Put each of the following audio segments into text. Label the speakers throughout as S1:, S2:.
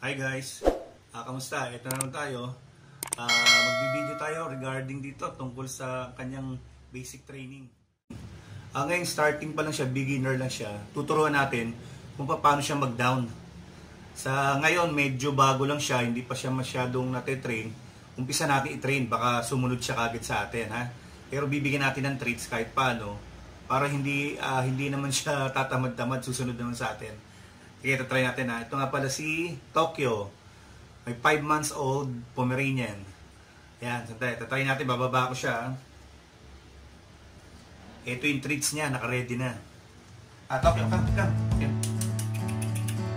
S1: Hi guys, Ah, kamusta? Ito na naman tayo. Ah, magbibideo tayo regarding dito tungkol sa kanyang basic training. Ah, ngayon starting pa lang siya, beginner lang siya. Tuturuan natin kung paano siya mag-down. Sa ngayon, medyo bago lang siya, hindi pa siya masyadong nate-train. Umpisa natin i-train, baka sumunod siya kagad sa atin, ha? Pero bibigyan natin ng treats kahit paano para hindi ah, hindi naman siya tatamad-tamad susunod naman sa atin. Sige, try natin ha. Ito nga pala si Tokyo. May 5 months old Pomeranian. Yan, sandali. Tatry natin, bababa ko siya. Ito yung treats niya, naka-ready na. Ah, Tokyo, come, come. come.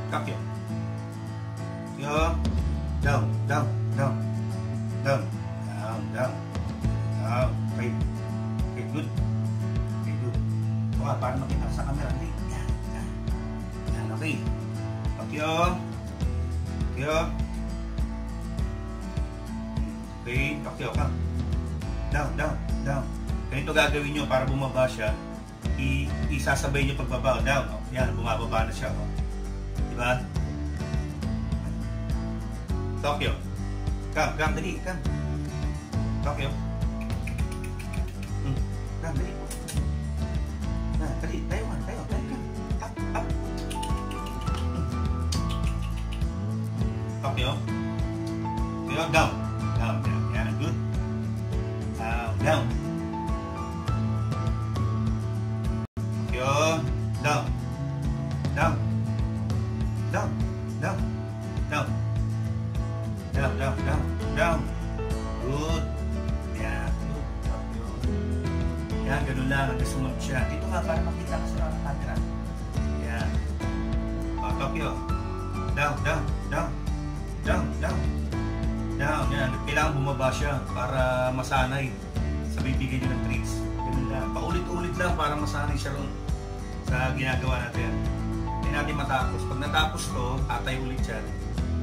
S1: Tokyo. Yo. Down, down, down. Down, down, down. Down. Okay. Okay, good. Okay, good. Wow, parang makita sa camera. Yan, yan. Yan, okay. Tokyo. Okay, Tokyo ka. Down, down, down. Ganito gagawin nyo para bumaba siya. I isasabay nyo pagbaba. Down. Oh, yan, bumababa na siya. Oh. Diba? Tokyo. Come, come, dali, come. Tokyo. Hmm. Come, dali. Dali, tayo man, tayo, tayo, Tokyo. Tokyo, down. Down, down. Yan, good. Down, down. Tokyo, down. Down. Down, down, down. Down, down, down, down. Good. Yan, good. Tokyo. Yan, ganun lang. Hanggang sumunod siya. Dito nga, para makita ka sa camera. Yan. O, Tokyo. Down, down, down. Down, down. Down, yan. Kailangan bumaba siya para masanay sa bibigyan niyo ng treats. Ganun lang. Paulit-ulit lang para masanay siya ron sa ginagawa natin. Hindi natin matapos. Pag natapos to, atay ulit siya.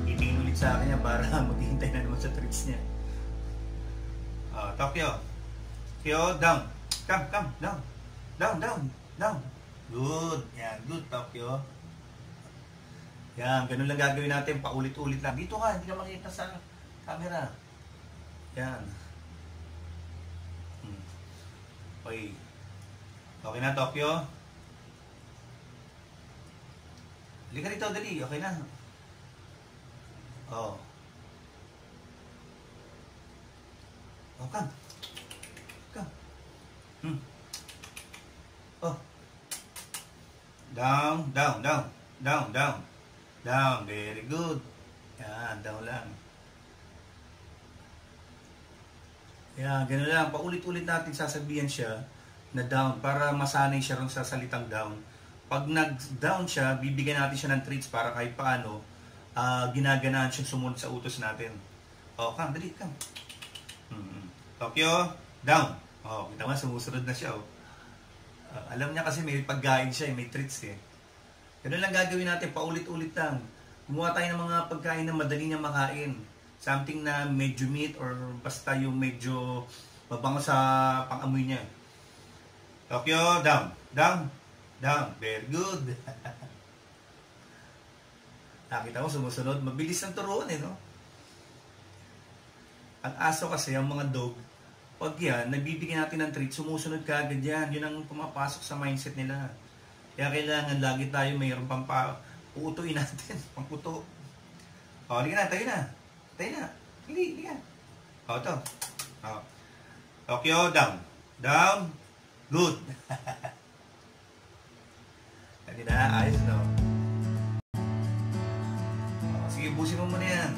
S1: Itingin ulit sa akin para maghihintay na naman sa treats niya. Ah, Tokyo. Tokyo, down. Come, come, down. Down, down, down. Good. Yan, good, Tokyo. Yan, ganun lang gagawin natin, paulit-ulit lang. Dito ka, hindi ka makita sa camera. Yan. Hmm. Okay. Okay na, Tokyo? Halika rito, dali. Okay na. Oh. Oh, come. Come. Hmm. Oh. Down, down, down. Down, down. Down. Very good. Yan, down lang. Yan, ganun lang. Paulit-ulit natin sasabihan siya na down para masanay siya sa salitang down. Pag nag-down siya, bibigyan natin siya ng treats para kahit paano uh, ginaganaan siyang sumunod sa utos natin. O, come, dali, come. Hmm. Tokyo, down. O, kita mo, sumusunod na siya. Oh. Uh, alam niya kasi may pagkain siya, eh, may treats eh. Ganun lang gagawin natin, paulit-ulit lang. Gumawa tayo ng mga pagkain na madali niya makain. Something na medyo meat or basta yung medyo mabango sa pang-amoy niya. Tokyo, down. Down. Down. Very good. Nakita mo, sumusunod. Mabilis ang turuan eh, no? Ang aso kasi, ang mga dog, pag yan, nagbibigyan natin ng treat, sumusunod ka agad yan. Yun ang pumapasok sa mindset nila. Kaya kailangan lagi tayo mayroon pang pa, natin, pangputo. O, halika na, tayo na. Tayo na. Hili, halika. O, ito. O. Tokyo, down. Down. Good. Hindi na, ayos no. O, sige, busin mo muna yan.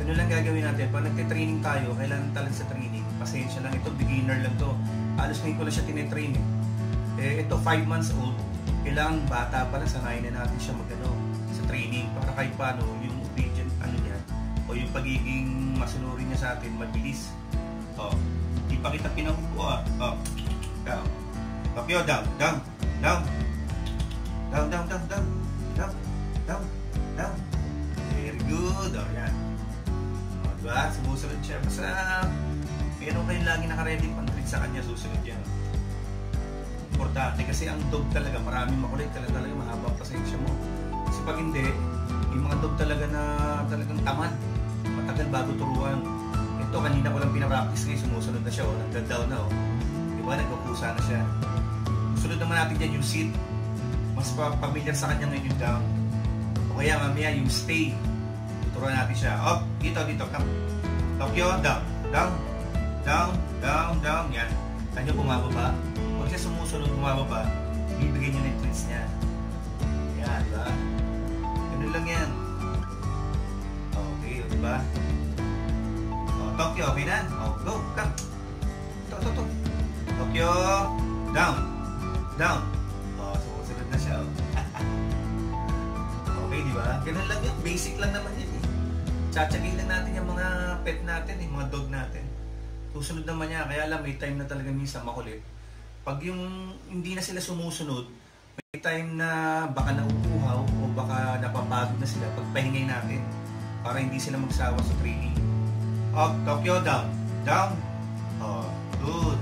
S1: Ganun lang gagawin natin. Pag nagte-training tayo, kailangan talaga sa training. Pasensya lang ito, beginner lang to. Halos ngayon ko lang siya tinetrain eh. Eh, ito 5 months old. Kailangan bata pa lang, sanayin na natin siya magano sa training para kahit paano yung obedient ano niya o yung pagiging masunurin niya sa atin mabilis. Oh, di pa kita ah. Oh, down. Tokyo, down, down, down. Down, down, down, down. Down, down, down. Very good. Oh, yan. Oh, diba? Sumusunod siya. Basta meron kayong lagi nakaready pang treat sa kanya, susunod yan. Importante kasi ang dog talaga, maraming makulit ka talaga, mahaba ang pasensya mo. Kasi pag hindi, Yung mga dog talaga na talagang tamad. Matagal bago turuan. Ito, kanina ko lang pinapractice ngayon. Sumusunod na siya. Oh. Nag-down na. Oh. Di ba? Nagpapusa na siya. Sunod naman natin dyan yung sit. Mas familiar sa kanya ngayon yung down. O kaya mamaya yung stay. Tuturuan natin siya. Up, dito, dito. Come. Tokyo, down. Down. Down, down, down. Yan. Kanya bumababa. Pag siya sumusunod bumababa, bibigyan niya ng treats niya. Yan, di ba? Ganun lang yan. Okay, di ba? Oh, Tokyo, okay na? Oh, go, come. To, to, to. Tokyo, down. Down. Oh, sumusunod na siya. Okay, di ba? Ganun lang yun. Basic lang naman yun. Eh. Tsatsagin lang natin yung mga pet natin, yung mga dog natin. Susunod naman niya. Kaya alam, may time na talaga minsan makulit. Pag yung hindi na sila sumusunod, may time na baka nauuhaw o baka napapagod na sila pagpahingay natin para hindi sila magsawa sa training. Up, Tokyo, down. Down. Oh, good.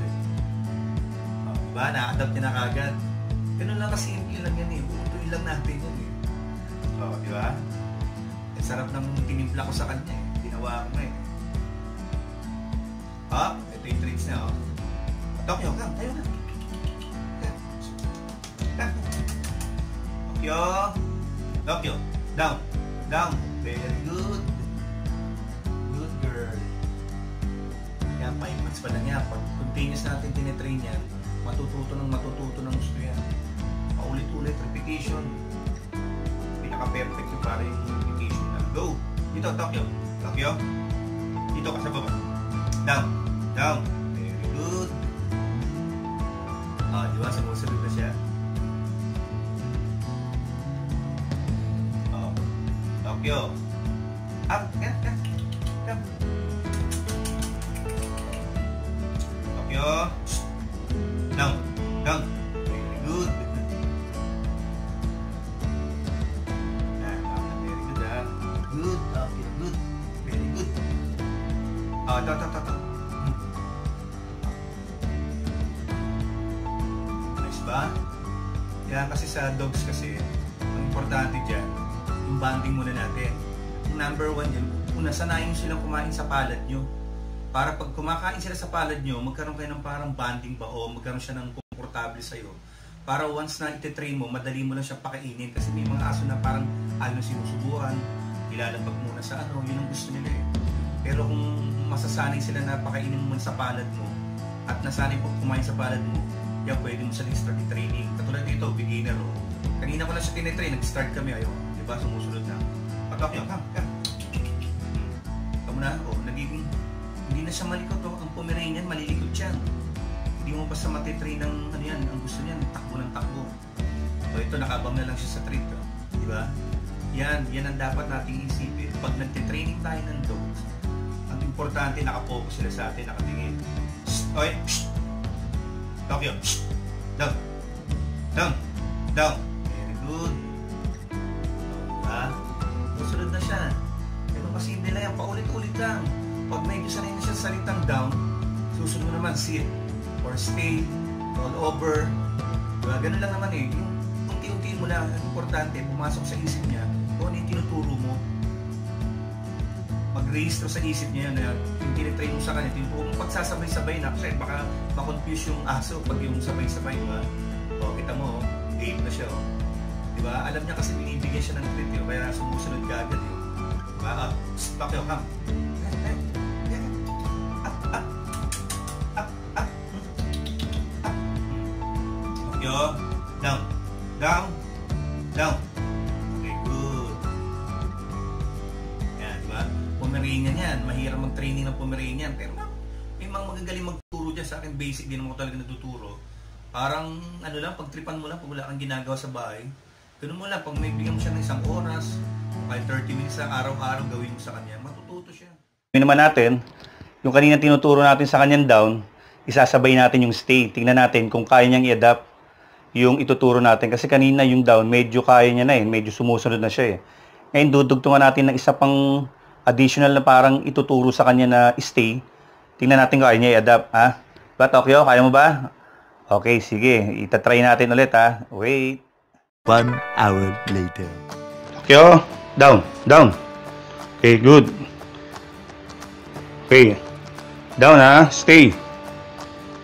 S1: Oh, diba? Na-adapt niya na kagad. Ganun lang kasimple lang yan eh. Uutuin lang natin yan eh. Oh, di ba? Ang sarap ng tinimpla ko sa kanya eh. Ginawa ko na eh. Up, ito yung tricks niya oh. Tokyo, come, tayo na. Tokyo. Tokyo. Down. Down. Very good. Good girl. Yan, 5 months pa lang yan. Pag continuous natin tinitrain yan, matututo ng matututo ng gusto yan. Paulit-ulit, repetition. Pinaka-perfect yung para yung repetition. Go! Dito, Tokyo. Tokyo. Dito ka sa baba. Down. Down. Very good. Ah, di ba? Sumusunod na siya. Oh. Tokyo. Up. Yan, yan. Yan. Tokyo. Down. Down. Very good. Yan, very good ah. Good. Tokyo. Good. Very good. Ah, ito, ito, ito, ito. Sa dogs kasi, ang importante dyan, yung bonding muna natin. Yung number one dyan, una sanayin silang kumain sa palad nyo. Para pag kumakain sila sa palad nyo, magkaroon kayo ng parang bonding ba o magkaroon siya ng komportable sa'yo. Para once na ititrain mo, madali mo lang siya pakainin kasi may mga aso na parang na sinusubuan, ilalabag muna sa ano, yun ang gusto nila eh. Pero kung masasanay sila na pakainin mo sa palad mo at nasanay po kumain sa palad mo, yan pwede mo start training. Katulad nito, beginner o. Kanina ko lang siya tinitrain, nag-start kami ayo. Di ba? Sumusunod na. Patok yun, kam, kam. Kamu na, o, nagiging, hindi na siya malikot o. Ang Pomeranian, malilikot yan. Hindi mo basta matitrain ng, ano yan, ang gusto niyan, takbo ng takbo. O ito, nakabang na lang siya sa treat. O. Di ba? Yan, yan ang dapat nating isipin. Pag nagtitraining tayo ng dogs, ang importante, nakapokus sila sa atin, nakatingin. Oy, shh. Tokyo, shh. Down. Down. Down. Very good. Diba? Susunod na siya. Pero kasi lang yan, paulit-ulit lang. Pag medyo sanay na siya sa salitang down, susunod naman sit or stay, roll over. Diba? Ganun lang naman eh. Yung unti-unti mo lang, ang importante, pumasok sa isip niya Mag-register sa isip niya na yung tinitrain mo sa kanya, tinuturo mo pagsasabay-sabay na kasi baka makonfuse yung aso pag yung sabay-sabay, diba? O, kita mo, oh, game na siya, oh. Diba? Alam niya kasi binibigyan siya ng treat yun, kaya sumusunod ka agad yun. Diba? Ah, stop yun, come. Up, up. Up, up. Up. Yo, down. Pomeranian yan. Mahirap mag-training ng Pomeranian. Pero may mga magagaling magturo dyan. Sa akin, basic din ako talaga natuturo. Parang, ano lang, pagtripan mo lang pag wala kang ginagawa sa bahay. Ganun mo lang, pag may bigyan mo siya ng isang oras, kahit 30 minutes lang, araw-araw gawin mo sa kanya, matututo siya.
S2: Yun naman natin, yung kanina tinuturo natin sa kanyang down, isasabay natin yung stay. Tingnan natin kung kaya niyang i-adapt yung ituturo natin. Kasi kanina yung down, medyo kaya niya na eh. Medyo sumusunod na siya eh. Ngayon, dudugtungan natin ng isa pang additional na parang ituturo sa kanya na stay. Tingnan natin kung kaya niya i-adapt. Ha? Ba, Tokyo? Kaya mo ba? Okay, sige. Itatry natin ulit ha. Wait.
S3: One hour later.
S2: Tokyo,
S1: Down, down. Okay, good. Okay. Down ha. Stay.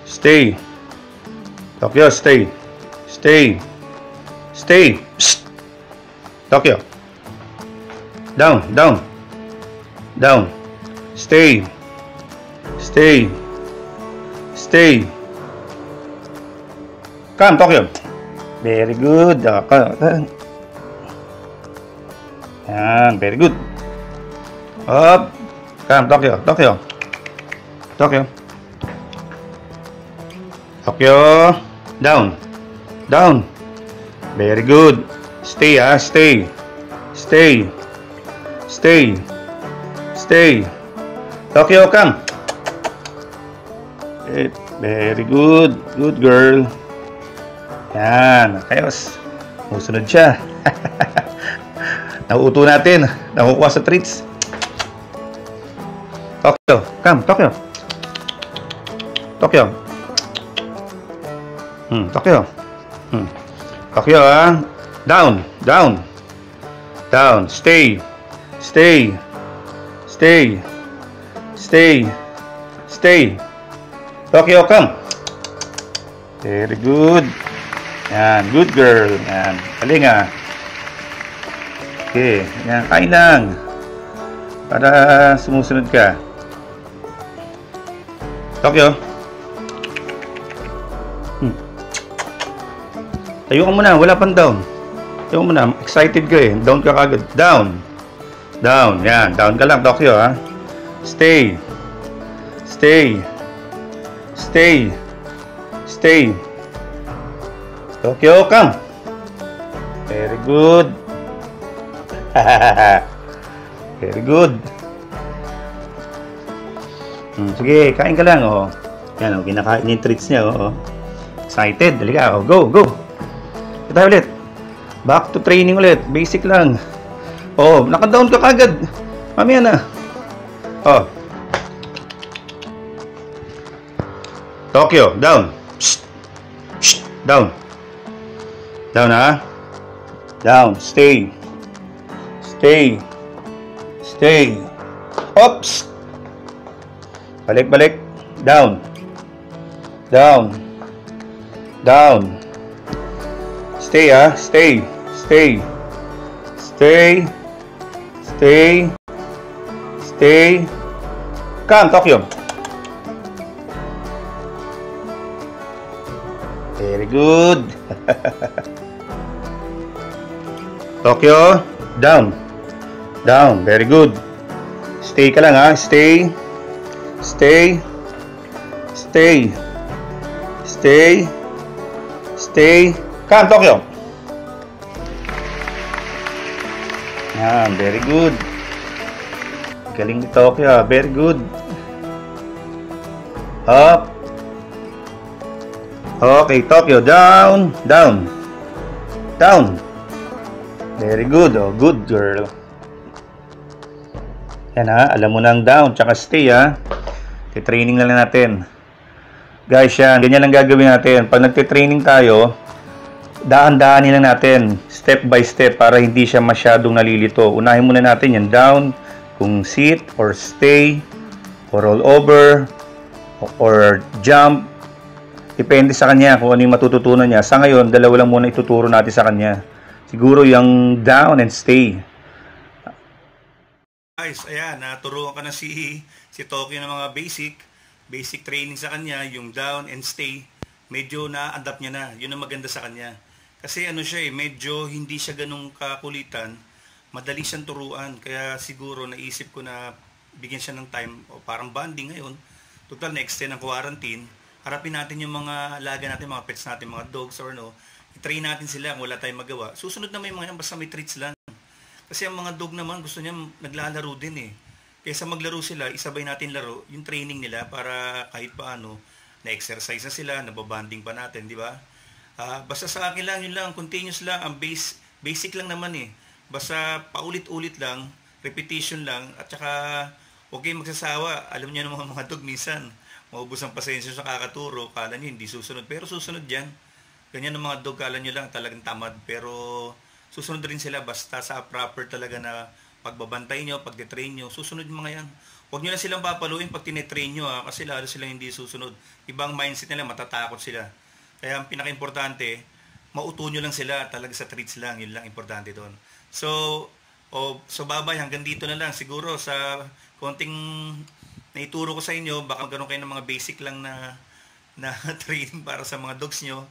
S1: Stay. Tokyo, stay. Stay. Stay. Psst. Tokyo. Down, down. Down. Stay. Stay. Stay. Come, Tokyo. Very good. Yan, very good. Up. Come, Tokyo. Tokyo. Tokyo. Tokyo. Down. Down. Very good. Stay, ah. Stay. Stay. Stay. Stay. Tokyo, come. Eh, Very good. Good girl. Yan. Ayos. Musunod siya. Nauuto natin. Nakukuha sa treats. Tokyo. Come, Tokyo. Tokyo. Hmm, Tokyo. Hmm. Tokyo, ah. Down, down. Down. Stay. Stay. Stay. Stay. Stay. Tokyo, come. Very good. Yan, good girl. Yan, galing ah. Okay, yan, kain lang. Para sumusunod ka. Tokyo. Hmm. Tayo ka muna, wala pang down. Tayo ka muna, excited ka eh. Down ka kagad. Down. Down, yan. Down ka lang, Tokyo ha. Stay. Stay. Stay. Stay. Tokyo, come. Very good. Very good. Hmm, sige, kain ka lang, oh. Yan, oh, kinakain yung treats niya, oh. oh. Excited, dali ka, oh. Go, go. Tayo ulit. Back to training ulit. Basic lang. Oh, naka-down ka kagad. Mamaya na. Oh. Tokyo, down. Shh. Shh. Down. Down, ha? Down. Stay. Stay. Stay. Oops. Balik, balik. Down. Down. Down. Stay, ah. Stay. Stay. Stay. Stay. Stay. Come, Tokyo. Very good. Tokyo, down. Down. Very good. Stay ka lang ha. Stay. Stay. Stay. Stay. Stay. Come, Tokyo. Yan. Very good. Galing ni Tokyo. Very good. Up. Okay, Tokyo. Down. Down. Down. Very good. Oh, good girl. Yan ha. Alam mo na ang down. Tsaka stay ha. Titraining na lang natin. Guys, yan. Ganyan lang gagawin natin. Pag nagtitraining tayo, daan-daanin lang natin. Step by step para hindi siya masyadong nalilito. Unahin muna natin yan. Down. Kung sit or stay or roll over or jump Depende sa kanya kung ano yung matututunan niya. Sa ngayon, dalawa lang muna ituturo natin sa kanya. Siguro yung down and stay.
S4: Guys, ayan, naturuan ka na si, si Tokyo ng mga basic, basic training sa kanya, yung down and stay. Medyo na-adapt niya na. Yun ang maganda sa kanya. Kasi ano siya eh, medyo hindi siya ganung kakulitan. Madali siyang turuan. Kaya siguro naisip ko na bigyan siya ng time o parang bonding ngayon. Total, na-extend ang quarantine harapin natin yung mga alaga natin, mga pets natin, mga dogs or no, i-train natin sila kung wala tayong magawa. Susunod na may mga yan, basta may treats lang. Kasi ang mga dog naman, gusto niya naglalaro din eh. Kaysa maglaro sila, isabay natin laro, yung training nila para kahit paano, na-exercise na sila, nababanding pa natin, di ba? Uh, basta sa akin lang, yun lang, continuous lang, ang base, basic lang naman eh. Basta paulit-ulit lang, repetition lang, at saka huwag kayong magsasawa. Alam niyo ng mga dog minsan, maubos ang pasensya sa kakaturo, kala nyo hindi susunod. Pero susunod yan. Ganyan ang mga dog, kala nyo lang talagang tamad. Pero
S1: susunod rin sila basta sa proper talaga na pagbabantay nyo, pagdetrain nyo, susunod yung mga yan. Huwag nyo na silang papaluin pag tinetrain nyo ha, kasi lalo silang hindi susunod. Ibang mindset nila, matatakot sila. Kaya ang pinaka-importante, mauto nyo lang sila talaga sa treats lang, yun lang importante doon. So, o, so babay, hanggang dito na lang. Siguro sa konting naituro ko sa inyo, baka magkaroon kayo ng mga basic lang na na training para sa mga dogs nyo.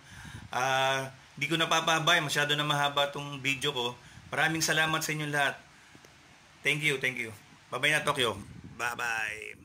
S1: Uh, di ko napapahabay, masyado na mahaba tong video ko. Maraming salamat sa inyong lahat. Thank you, thank you. Bye-bye na Tokyo. Bye-bye.